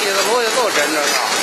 你的逻辑够真真的。